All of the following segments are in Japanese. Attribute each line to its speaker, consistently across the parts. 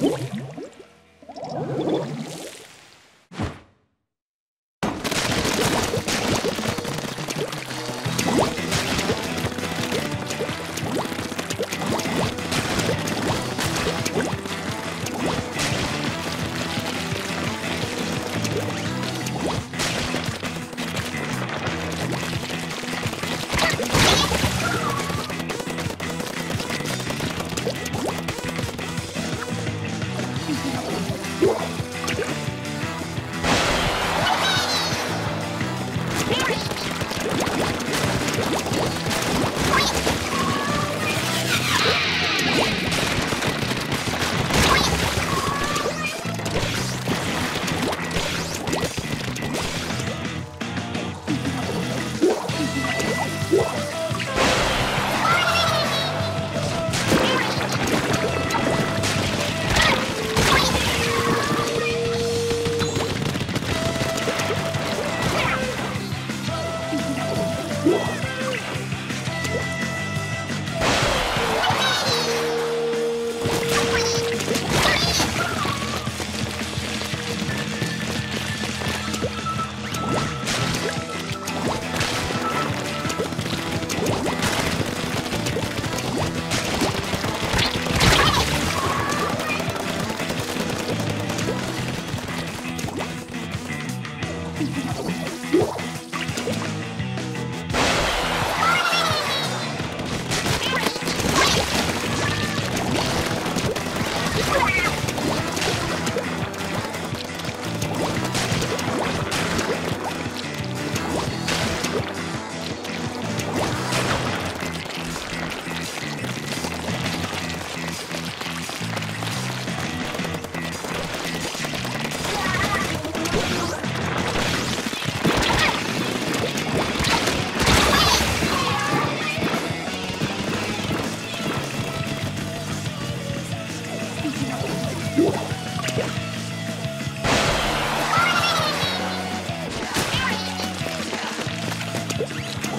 Speaker 1: Whoop!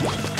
Speaker 2: What?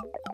Speaker 2: Thank you.